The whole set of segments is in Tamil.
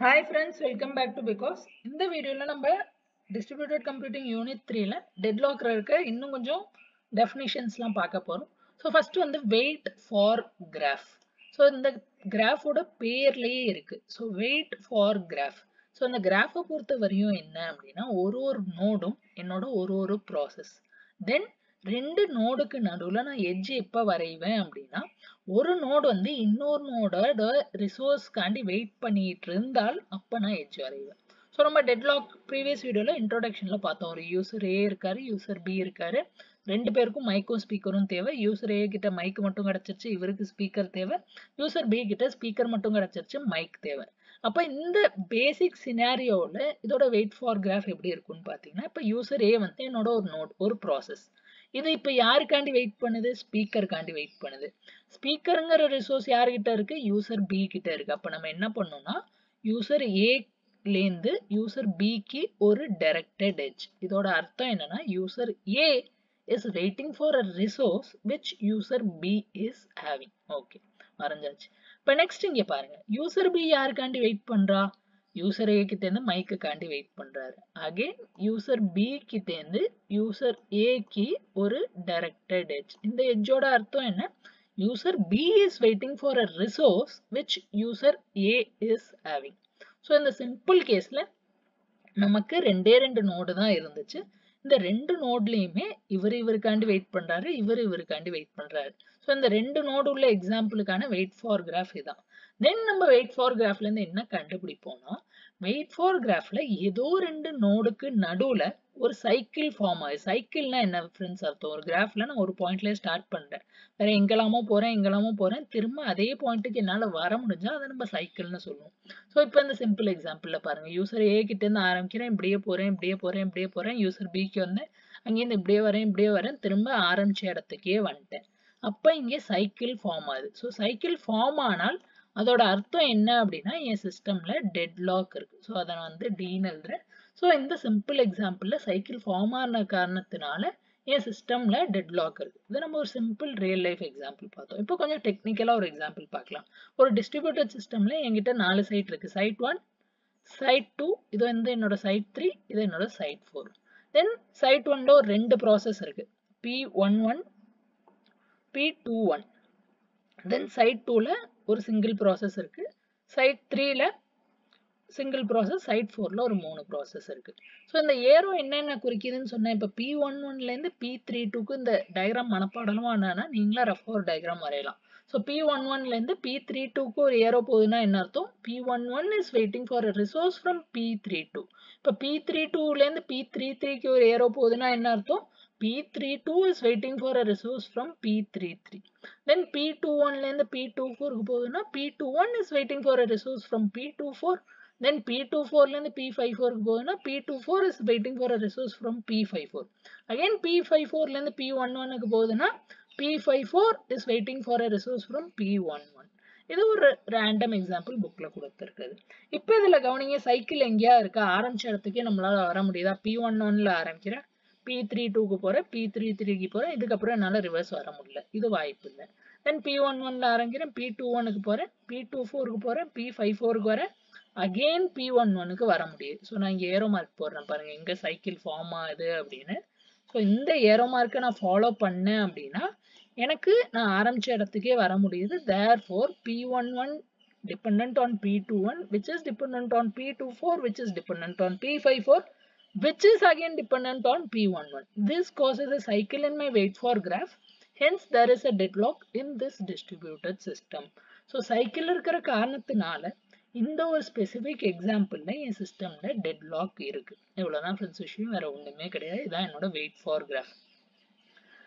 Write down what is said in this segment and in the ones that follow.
Hi friends welcome back to because இந்த வீடியோவில் நம்ம டிஸ்ட்ரிபியூட்டட் கம்ப்யூட்டிங் யூனிட் த்ரீல டெட்லாக்கில் இருக்க இன்னும் கொஞ்சம் டெஃபினேஷன்ஸ்லாம் பார்க்க போகிறோம் ஸோ ஃபஸ்ட்டு வந்து வெயிட் ஃபார் கிராஃப் ஸோ இந்த கிராஃபோட பேர்லேயே இருக்குது so wait for graph so இந்த கிராஃபை பொறுத்த வரையும் என்ன அப்படின்னா ஒரு ஒரு நோடும் என்னோட ஒரு ஒரு ப்ராசஸ் தென் ரெண்டு நோடுக்கு நடுவில் நான் எட்ஜ் எப்போ வரைவேன் அப்படின்னா ஒரு நோடு வந்து இன்னொரு நோடோட ரிசோர்ஸ்க்காண்டி வெயிட் பண்ணிட்டு இருந்தால் அப்போ நான் எட்ஜ் வரைவேன். ஸோ நம்ம டெட்லாக் ப்ரீவியஸ் வீடியோவில் இன்ட்ரோடக்ஷனில் பார்த்தோம். ஒரு யூசர் ஏ இருக்காரு யூசர் பி இருக்காரு. ரெண்டு பேருக்கும் மைக்கும் ஸ்பீக்கரும் தேவை. யூசர் ஏ கிட்ட மைக் மட்டும் கிடச்சிருச்சு இவருக்கு ஸ்பீக்கர் தேவை. யூசர் பி கிட்ட ஸ்பீக்கர் மட்டும் கிடச்சிருச்சு மைக் தேவை. அப்போ இந்த பேசிக் சினாரியோவில் இதோட வெயிட் ஃபார் கிராஃப் எப்படி இருக்குன்னு பார்த்தீங்கன்னா இப்போ யூசர் ஏ வந்து என்னோட ஒரு நோட் ஒரு ப்ராசஸ் இது இப்போ யாருக்காண்டி வெயிட் பண்ணுது? ஸ்பீக்கருக்காண்டி வெயிட் பண்ணுது. ஸ்பீக்கருங்கிற ரிசோர்ஸ் யார்கிட்ட இருக்கு? யூசர் பி கிட்ட இருக்கு. அப்போ நம்ம என்ன பண்ணோம்னா யூசர் ஏலேருந்து யூசர் பிக்கு ஒரு டைரக்டட் எட்ஜ் இதோட அர்த்தம் என்னன்னா user A is waiting for a resource which user B is having okay மறைஞ்சாச்சு இப்போ நெக்ஸ்ட் இங்கே பாருங்க. யூசர் பி யாருக்காண்டி வெயிட் பண்ணுறா யூசர் ஏ கிட்டேருந்து மைக்குக்காண்டி வெயிட் பண்ணுறாரு அகெயின் யூசர் பி கிட்டேருந்து யூசர் ஏக்கு ஒரு டைரக்டட் எட்ஜ் இந்த எட்ஜோட அர்த்தம் என்ன? User B is waiting for a resource which user A is having so இந்த சிம்பிள் கேஸில் நமக்கு ரெண்டே ரெண்டு நோடு தான் இருந்துச்சு. இந்த ரெண்டு நோட்லேயுமே இவர் இவருக்காண்டி வெயிட் பண்ணுறாரு இவர் இவருக்காண்டி வெயிட் பண்ணுறாரு ஸோ இந்த ரெண்டு நோடு உள்ள எக்ஸாம்பிளுக்கான வெயிட் ஃபார் கிராஃப் இதான். தென் நம்ம வெயிட் ஃபார் கிராஃப்ல இருந்து என்ன கண்டுபிடிப்போம்னா வெயிட் ஃபார் கிராஃப்ல ஏதோ ரெண்டு நோடுக்கு நடுவுல ஒரு சைக்கிள் ஃபார்ம் ஆகுது சைக்கிள்னா என்ன ஃப்ரெண்ட்ஸ் அர்த்தம்? ஒரு கிராஃப்ல நான் ஒரு பாயிண்ட்ல ஸ்டார்ட் பண்றேன். வேற எங்கெல்லாமோ போறேன் எங்கெல்லாமோ போறேன் திரும்ப அதே பாயிண்ட்டுக்கு என்னால வர முடிஞ்சா அதை நம்ம சைக்கிள்னு சொல்லுவோம். ஸோ இப்போ இந்த சிம்பிள் எக்ஸாம்பிள்ல பாருங்க. யூசர் ஏ கிட்ட இருந்து ஆரம்பிக்கிறேன் இப்படியே போறேன் இப்படியே போறேன் இப்படியே போறேன். யூசர் பிக்கு வந்தேன். அங்கேருந்து இப்படியே வரேன் இப்படியே வரேன். திரும்ப ஆரம்பிச்ச இடத்துக்கே வந்துட்டேன். அப்போ இங்கே சைக்கிள் ஃபார்ம் ஆகுது. ஸோ சைக்கிள் ஃபார்ம் ஆனால் அதோட அர்த்தம் என்ன அப்படின்னா என் சிஸ்டம்ல டெட் லாக் இருக்கு. ஸோ அதை நான் வந்து டீன் எழுதுறேன். ஸோ இந்த சிம்பிள் எக்ஸாம்பிள்ல சைக்கிள் ஃபார்ம் ஆன காரணத்தினால என் சிஸ்டம்ல டெட் லாக் இருக்கு. இது நம்ம ஒரு சிம்பிள் ரியல் லைஃப் எக்ஸாம்பிள் பார்த்தோம். இப்போ கொஞ்சம் டெக்னிக்கலா ஒரு எக்ஸாம்பிள் பார்க்கலாம். ஒரு டிஸ்ட்ரிபியூட்டட் சிஸ்டம்ல என்கிட்ட நாலு சைட் இருக்கு. சைட் ஒன் சைட் டூ இது வந்து என்னோட சைட் த்ரீ இது என்னோட சைட் ஃபோர் தென் சைட் ஒன்ல ஒரு ரெண்டு ப்ராசஸ் இருக்கு. P one one P two one then site டூவில் ஒரு சிங்கிள் ப்ராசஸ் இருக்கு. சைட் த்ரீல சிங்கிள் ப்ராசஸ் சைட் ஃபோரில் ஒரு மூணு ப்ராசஸ் இருக்கு. ஸோ இந்த ஏரோ என்னென்ன குறிக்குதுன்னு சொன்னேன். இப்போ பி ஒன் ஒன்லேருந்து பி த்ரீ டூக்கு இந்த டயக்ராம் மனப்பாடலமாக ஆனா நீங்களா ரஃப் ஒரு டயக்ராம் வரையலாம். ஸோ பி ஒன் ஒன்லேருந்து பி த்ரீ டூக்கு ஒரு ஏரோ போகுதுன்னா என்ன அர்த்தம்? P one one is waiting for resource from P three two இப்போ பி த்ரீ டூலேருந்து பி த்ரீ த்ரீக்கு ஒரு ஏரோ போகுதுன்னா என்ன அர்த்தம்? P32 is waiting for a resource from P33. Then P21 லேருந்து P24 க்கு போகுதுன்னா P21 is waiting for a resource from P24. Then P24 லேருந்து P54 க்கு போகுதுன்னா P24 is waiting for a resource from P54. Again P54 லேருந்து P11 க்கு போகுதுன்னா P54 is waiting for a resource from P11. இது ஒரு ரேண்டம் எக்ஸாம்பிள் புக்கில் கொடுத்துருக்குது இப்போ இதில் கவனிங்க சைக்கிள் எங்கேயா இருக்கா ஆரம்பிச்ச இடத்துக்கே நம்மளால வர முடியுதா பி ஒன் ஒன்ல ஆரம்பிக்கிறேன் பி த்ரீ டூக்கு போகிறேன் பி த்ரீ த்ரீக்கு போகிறேன் இதுக்கப்புறம் என்னால் ரிவர்ஸ் வர முடியல. இது வாய்ப்பு இல்லை. தென் பி ஒன் ஒன்ல ஆரம்பிக்கிறேன் பி டூ ஒனுக்கு போகிறேன் பி டூ ஃபோருக்கு போகிறேன் பி ஃபைவ் ஃபோருக்கு வரேன். அகெயின் பி ஒன் ஒனுக்கு வர முடியுது. ஸோ நான் இங்கே ஏரோ மார்க் போடுறேன் பாருங்கள் எங்கே சைக்கிள் ஃபார்ம் ஆகுது அப்படின்னு. ஸோ இந்த ஏரோ மார்க்கை நான் ஃபாலோ பண்ணேன் அப்படின்னா எனக்கு நான் ஆரம்பித்த இடத்துக்கே வர முடியுது. Therefore P one one dependent on P21 which is dependent on P24 which is dependent on P54 which is again dependent on P11. This causes a cycle in my wait for graph. Hence, there is a deadlock in this distributed system. So, cycle இருக்கிற காரணத்தினால இந்த ஒரு ஸ்பெசிஃபிக் எக்ஸாம்பிள்ல என் சிஸ்டம்ல டெட்லாக் இருக்கு. இவ்வளவுதான் ஃப்ரெண்ட்ஸ் விஷயம். வேற ஒண்ணுமே கிடையாது. இதான் என்னோட வெயிட் ஃபார் கிராஃப்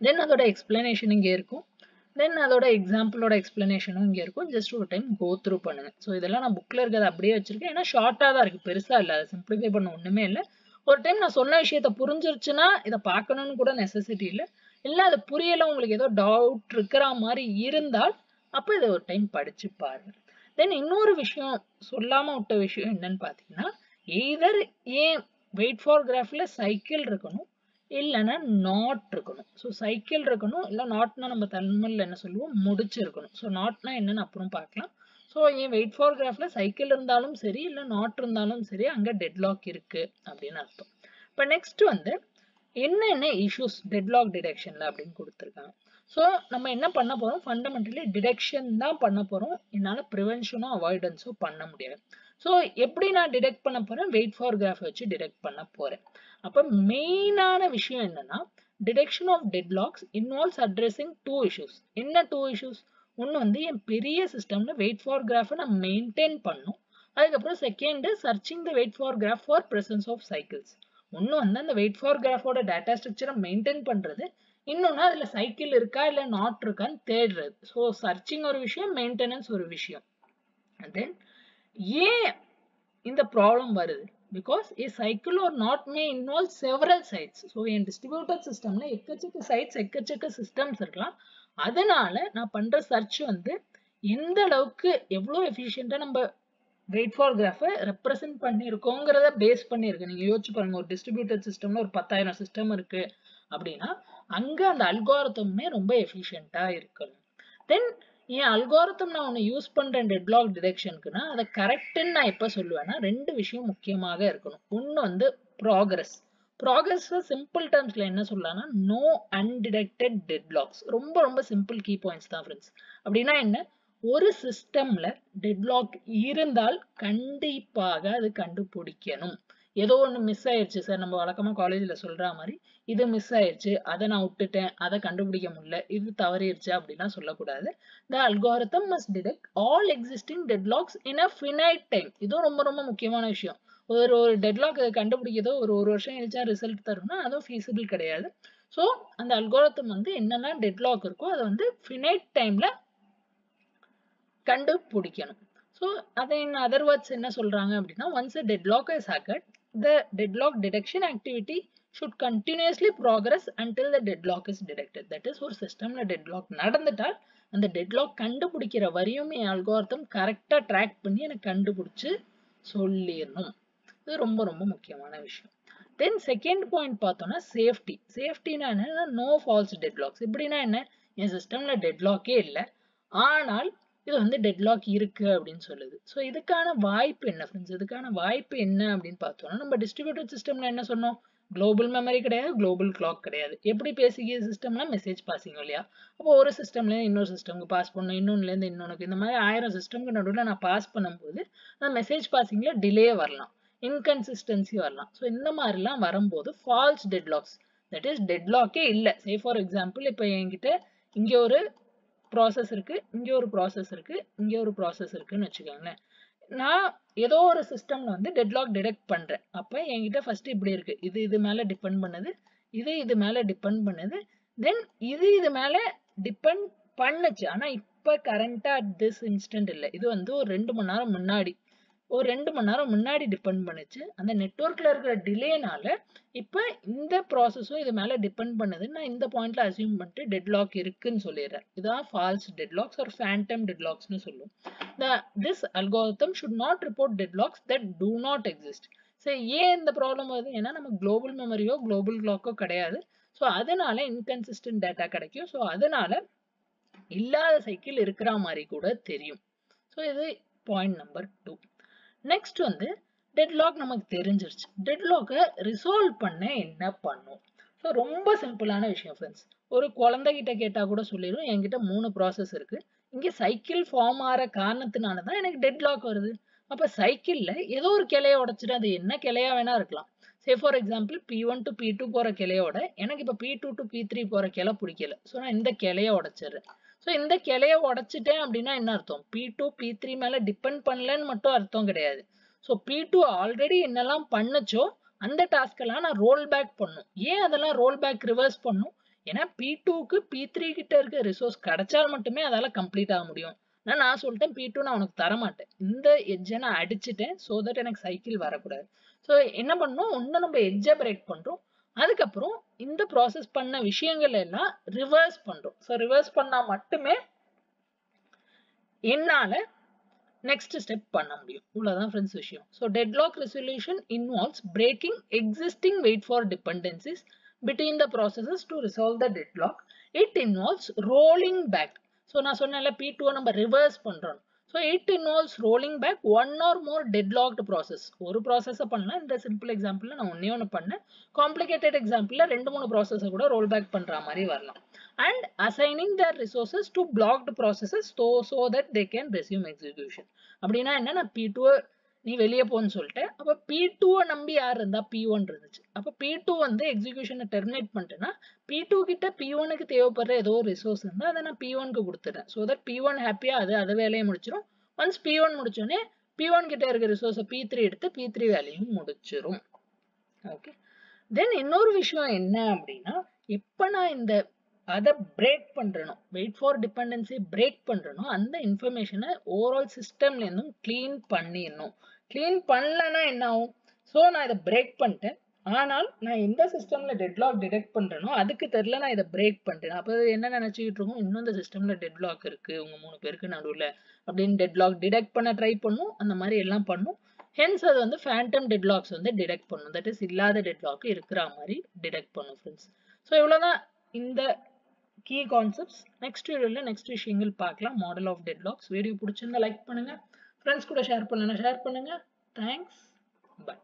தென் அதோட எக்ஸ்பிளனேஷன் இங்கே இருக்கும். தென் அதோட எக்ஸாம்பிளோட எக்ஸ்பிளனேஷனும் இங்கே இருக்கும். ஜஸ்ட் ஒரு டைம் கோ த்ரூ பண்ணுங்க. ஸோ இதெல்லாம் நான் புக்கில் இருக்கிறத அப்படியே வச்சிருக்கேன். ஏன்னா ஷார்ட்டாக தான் இருக்குது பெருசாக இல்லை. அதை சிம்பிளிஃபை பண்ண ஒன்றுமே இல்லை. ஒரு டைம் நான் சொன்ன விஷயத்த புரிஞ்சிருச்சுன்னா இதை பார்க்கணும்னு கூட நெசசிட்டி இல்லை. இல்லை அது புரியல உங்களுக்கு ஏதோ டவுட் இருக்கிற மாதிரி இருந்தால் அப்போ இதை ஒரு டைம் படிச்சு பாருங்க தென் இன்னொரு விஷயம் சொல்லாமல் விட்ட விஷயம் என்னன்னு பார்த்தீங்கன்னா எய்தர் ஏன் வெயிட் ஃபார் கிராஃபில் சைக்கிள் இருக்கணும் இல்லைன்னா நாட் இருக்கணும். ஸோ சைக்கிள் இருக்கணும் இல்லை நாட்னா நம்ம தமிழில் என்ன சொல்லுவோம் முடிச்சிருக்கணும். ஸோ நாட்னா என்னன்னு அப்புறம் பார்க்கலாம். ஸோ என் வெயிட் ஃபார் கிராஃபில் சைக்கிள் இருந்தாலும் சரி இல்லை நாட் இருந்தாலும் சரி அங்கே டெட்லாக் இருக்கு அப்படின்னு அர்த்தம். இப்போ நெக்ஸ்ட் வந்து என்னென்ன இஷ்யூஸ் டெட்லாக் டிடெக்ஷனில் அப்படின்னு கொடுத்துருக்காங்க. ஸோ நம்ம என்ன பண்ண போகிறோம் ஃபண்டமெண்டலி டிடெக்ஷன் தான் பண்ண போகிறோம் என்னால் ப்ரிவென்ஷனோ அவாய்டன்ஸோ பண்ண முடியாது ஸோ எப்படி நான் டிடெக்ட் பண்ண போறேன்? வெயிட் ஃபார் கிராஃப் வச்சு டிடெக்ட் பண்ண போறேன். அப்போ மெயினான விஷயம் என்னன்னா detection of deadlocks involves addressing two issues என்ன டூ இஷ்யூஸ் ஒன்று வந்து என் பெரிய சிஸ்டம்ல வெயிட் ஃபார் கிராஃபை நான் மெயின்டைன் பண்ணும். அதுக்கப்புறம் second searching the wait for graph for presence of cycles ஒன்று வந்து அந்த வெயிட் ஃபார் கிராஃபோட டேட்டா ஸ்ட்ரக்சரை மெயின்டைன் பண்ணுறது இன்னொன்று அதில் சைக்கிள் இருக்கா இல்லை நாட் இருக்கான்னு தேடுறது. ஸோ சர்ச்சிங் ஒரு விஷயம் மெயின்டெனன்ஸ் ஒரு விஷயம். தென் ஏன் இந்த ப்ராப்ளம் வருது? பிகாஸ் ஏ சைக்கிள் ஒரு not may involve several sites so N distributed சிஸ்டம்ல எக்கச்சக்க சைட்ஸ் எக்கச்சக்க சிஸ்டம்ஸ் இருக்கலாம். அதனால நான் பண்ற சர்ச் வந்து எந்த அளவுக்கு எவ்வளோ எஃபிஷியண்டா நம்ம கிரேட் ஃபார் கிராஃபை ரெப்ரசென்ட் பண்ணியிருக்கோங்கிறத பேஸ் பண்ணியிருக்கு நீங்க யோசிச்சு பாருங்க ஒரு டிஸ்ட்ரிபியூட்டட் சிஸ்டம்ல ஒரு பத்தாயிரம் சிஸ்டம் இருக்கு அப்படின்னா அங்க அந்த அல்காரத்தமே ரொம்ப எஃபிஷியண்டா இருக்கணும். தென் என் அல்காரத்தம் நான் ஒன்று யூஸ் பண்ணுறேன் டெட்லாக் டிடெக்ஷனுக்குன்னா அதை கரெக்டுன்னு நான் எப்போ சொல்லுவேன்னா ரெண்டு விஷயம் முக்கியமாக இருக்கணும். ஒன்று வந்து ப்ராக்ரஸ் ப்ராக்ரஸ் சிம்பிள் டேர்ம்ஸில் என்ன சொல்லலாம்னா நோ அன்டிடெக்டட் டெட்லாக்ஸ் ரொம்ப ரொம்ப சிம்பிள் கீ பாயிண்ட்ஸ் தான் ஃப்ரெண்ட்ஸ் அப்படின்னா என்ன? ஒரு சிஸ்டம்ல டெட்லாக் இருந்தால் கண்டிப்பாக அது கண்டுபிடிக்கணும். ஏதோ ஒன்று மிஸ் ஆயிடுச்சு சார் நம்ம வழக்கமாக காலேஜில் சொல்ற மாதிரி இது மிஸ் ஆயிடுச்சு அதை நான் விட்டுட்டேன் அதை கண்டுபிடிக்க முடியல இது தவறிடுச்சு அப்படிலாம் சொல்லக்கூடாது. The algorithm must detect all existing deadlocks in a finite time இதுவும் ரொம்ப ரொம்ப முக்கியமான விஷயம். ஒரு ஒரு டெட்லாக் கண்டுபிடிக்கிறதோ ஒரு ஒரு வருஷம் கழிச்சா ரிசல்ட் தரும்னா அதுவும் ஃபீஸிபிள் கிடையாது. ஸோ அந்த அல்கோரத்தம் வந்து என்னென்ன டெட்லாக் இருக்கோ அதை வந்து ஃபினைட் டைம்ல கண்டுபிடிக்கணும். ஸோ அதை இன் அதர் வேர்ட்ஸ் என்ன சொல்றாங்க அப்படின்னா once deadlock is hacked the deadlock detection activity should continuously progress until the deadlock is detected that is ஒரு சிஸ்டம்ல டெட்லாக் நடந்துட்டால் அந்த டெட்லாக் கண்டுபிடிக்கிற வரையும் என் அல்கோரத்தம் கரெக்டாக ட்ராக் பண்ணி எனக்கு கண்டுபிடிச்சு சொல்லிடணும். இது ரொம்ப ரொம்ப முக்கியமான விஷயம். தென் செகண்ட் பாயிண்ட் பார்த்தோம்னா சேஃப்டி சேஃப்டினா என்ன நோ ஃபால்ஸ் டெட்லாக்ஸ் இப்படின்னா என்ன? என் சிஸ்டம்ல டெட்லாக்கே இல்லை. ஆனால் இது வந்து டெட்லாக் இருக்குது அப்படின்னு சொல்லுது. ஸோ இதுக்கான வாய்ப்பு என்ன ஃப்ரெண்ட்ஸ் இதுக்கான வாய்ப்பு என்ன அப்படின்னு பார்த்தோம்னா நம்ம டிஸ்ட்ரிபியூட்டட் சிஸ்டம்ல என்ன சொன்னோம்? குளோபல் மெமரி கிடையாது குளோபல் கிளாக் கிடையாது. எப்படி பேசிக்கிற சிஸ்டம்னா மெசேஜ் பாசிங் இல்லையா? அப்போ ஒரு சிஸ்டம்லேருந்து இன்னொரு சிஸ்டம்க்கு பாஸ் பண்ணணும் இன்னொன்னுலேருந்து இன்னொன்றுக்கு இந்த மாதிரி ஆயிரம் சிஸ்டம்க்கு நடுவில் நான் பாஸ் பண்ணும்போது அந்த மெசேஜ் பாசிங்கில் டிலே வரலாம். இன்கன்சிஸ்டன்சி வரலாம். ஸோ இந்த மாதிரிலாம் வரும்போது ஃபால்ஸ் டெட்லாக்ஸ் தட் இஸ் டெட்லாக்கே இல்லை. சே ஃபார் எக்ஸாம்பிள் இப்போ என்கிட்ட இங்கே ஒரு ப்ராசஸ் இருக்குது இங்கே ஒரு ப்ராசஸ் இருக்குது இங்கே ஒரு ப்ராசஸ் இருக்குதுன்னு வச்சுக்கோங்களேன். நான் ஏதோ ஒரு சிஸ்டம்ல வந்து டெட்லாக் டிடெக்ட் பண்ணுறேன் அப்போ என்கிட்ட ஃபஸ்ட்டு இப்படி இருக்குது இது இது மேலே டிபெண்ட் பண்ணுது. இது இது மேலே டிபெண்ட் பண்ணுது. தென் இது இது மேலே டிபெண்ட் பண்ணுச்சு. ஆனால் இப்போ கரண்ட்டாக அட் திஸ் இன்ஸ்டன்ட் இல்லை. இது வந்து ஒரு ரெண்டு மணி நேரம் முன்னாடி. ஒரு ரெண்டு மணி நேரம் முன்னாடி டிபெண்ட் பண்ணுச்சு. அந்த நெட்ஒர்க்கில் இருக்கிற டிலேனால இப்போ இந்த ப்ராசஸும் இது மேலே டிபெண்ட் பண்ணுது நான் இந்த பாயிண்ட்ல அசியூம் பண்ணிட்டு டெட்லாக் இருக்குன்னு சொல்லிடுறேன். இதான் ஃபால்ஸ் டெட்லாக்ஸ் ஒரு ஃபேண்டம் டெட்லாக்ஸ்னு சொல்லுவோம் the this algorithm should not report deadlocks that do not exist so ஏன் இந்த ப்ராப்ளம் வருது? ஏன்னா நம்ம குளோபல் மெமரியோ குளோபல் கிளாக்கோ கிடையாது. ஸோ அதனால இன்கன்சிஸ்டன்ட் டேட்டா கிடைக்கும். ஸோ அதனால இல்லாத சைக்கிள் இருக்கிற மாதிரி கூட தெரியும். ஸோ இது பாயிண்ட் நம்பர் டூ நெக்ஸ்ட் வந்து டெட்லாக் நமக்கு தெரிஞ்சிருச்சு. டெட்லாக்கை ரிசால்வ் பண்ண என்ன பண்ணும்? ஸோ ரொம்ப சிம்பிளான விஷயம் ஃப்ரெண்ட்ஸ் ஒரு குழந்தைகிட்ட கேட்டால் கூட சொல்லிடும் என்கிட்ட மூணு ப்ராசஸ் இருக்குது இங்கே சைக்கிள் ஃபார்ம் ஆகிற காரணத்தினால தான் எனக்கு டெட்லாக் வருது. அப்போ சைக்கிளில் ஏதோ ஒரு கிளைய உடச்சிட்டு அது என்ன கிளையா வேணா இருக்கலாம். Say for example P one to P two போகிற கிளையோட எனக்கு இப்போ P two to P three போகிற கிளை பிடிக்கல. ஸோ நான் இந்த கிளையை உடச்சிடுறேன். ஸோ இந்த கிளைய உடைச்சிட்டேன் அப்படின்னா என்ன அர்த்தம்? பி டூ பி த்ரீ மேலே டிபெண்ட் பண்ணலன்னு மட்டும் அர்த்தம் கிடையாது. ஸோ பி டூ ஆல்ரெடி என்னெல்லாம் பண்ணுச்சோ அந்த டாஸ்க்கெல்லாம் நான் ரோல் பேக் பண்ணும். ஏன் அதெல்லாம் ரோல் பேக் ரிவர்ஸ் பண்ணும்? ஏன்னா பி டூக்கு பி த்ரீ கிட்ட இருக்க ரிசோர்ஸ் கிடைச்சால் மட்டுமே அதால் கம்ப்ளீட் ஆக முடியும். நான் நான் சொல்லிட்டேன் பி டூ நான் உனக்கு தர மாட்டேன் இந்த எஜ்ஜை நான் அடிச்சுட்டேன் ஸோ தட் எனக்கு சைக்கிள் வரக்கூடாது. ஸோ என்ன பண்ணோம்? ஒன்று நம்ம எஜ்ஜை பிரேக் பண்ணுறோம் அதுக்கப்புறம் இந்த ப்ராசஸ் பண்ண விஷயங்கள் எல்லாம் ரிவர்ஸ் பண்றோம். ஸோ ரிவர்ஸ் பண்ணா மட்டுமே என்னால் நெக்ஸ்ட் ஸ்டெப் பண்ண முடியும். இவ்வளோதான் ஃப்ரெண்ட்ஸ் விஷயம். So deadlock resolution involves breaking existing wait for dependencies between the processes to resolve the deadlock it involves rolling back so நான் சொன்னேன்ல பி டூவை நம்ம ரிவர்ஸ் பண்றோம். So so it involves rolling back one or more deadlocked process ஒரு ப்ராசஸை பண்ணலாம். இந்த சிம்பிள் எக்ஸாம்பிளில் நான் ஒன்றே ஒன்று பண்ணேன். காம்ப்ளிகேட்டட் எக்ஸாம்பிளில் ரெண்டு மூணு ப்ராசஸை கூட ரோல் பேக் பண்ணுற மாதிரி வரலாம். And assigning their resources to blocked processes so so that they can resume execution அப்படின்னா என்ன? நான் பி டூ நீ வெளியே போன்னு சொல்லிட்டு அப்போ பி டூவை நம்பி யார் இருந்தா? பி ஒன் இருந்துச்சு. அப்போ பி டூ வந்து எக்ஸிக்யூஷனை டெர்மினேட் பண்ணிட்டேன்னா பி டூ கிட்ட பி ஒனுக்கு தேவைப்படுற ஏதோ ஒரு ரிசோர்ஸ் இருந்தால் அதை நான் பி ஒனுக்கு கொடுத்துட்றேன். ஸோ தட் பி ஒன் ஹாப்பியாக அது அது வேலையை முடிச்சிடும் ஒன்ஸ் பி ஒன் முடிச்சோடனே பி ஒன் கிட்ட இருக்க ரிசோர்ஸை பி த்ரீ எடுத்து பி த்ரீ வேலையும் முடிச்சிடும் ஓகே தென் இன்னொரு விஷயம் என்ன அப்படின்னா எப்போ நான் இந்த அதை பிரேக் பண்ணுறனோ வெயிட் ஃபார் டிபெண்டன்சி பிரேக் பண்ணுறனோ அந்த இன்ஃபர்மேஷனை ஓவரால் சிஸ்டம்லேருந்தும் க்ளீன் பண்ணிடணும். க்ளீன் பண்ணலன்னா என்ன ஆகும் ஸோ நான் இதை பிரேக் பண்ணிட்டேன். ஆனால் நான் எந்த சிஸ்டமில் டெட்லாக் டிடெக்ட் பண்ணுறேனோ அதுக்கு தெரில நான் இதை பிரேக் பண்ணிட்டேன். அப்போ என்ன நினச்சிக்கிட்டு இருக்கோம்? இன்னும் இந்த சிஸ்டமில் டெட்லாக் இருக்குது உங்கள் மூணு பேருக்கு நடுவில் அப்படின்னு டெட்லாக் டிடெக்ட் பண்ண ட்ரை பண்ணும். அந்த மாதிரி எல்லாம் பண்ணும். ஹென்ஸ் அது வந்து ஃபேண்டம் டெட்லாக்ஸ் வந்து டிடெக்ட் பண்ணும். தட் இஸ் இல்லாத டெட்லாக் இருக்கிற மாதிரி டிடெக்ட் பண்ணும் ஃப்ரெண்ட்ஸ் ஸோ இவ்வளோதான் இந்த கீ கான்செப்ட்ஸ் நெக்ஸ்ட் வீடியோவில் நெக்ஸ்ட் விஷயங்கள் பார்க்கலாம். மாடல் ஆஃப் டெட்லாக்ஸ் வீடியோ பிடிச்சிருந்தா லைக் பண்ணுங்கள் ஃப்ரெண்ட்ஸ் கூட ஷேர் பண்ணலன்னா ஷேர் பண்ணுங்கள் தேங்க்ஸ் பை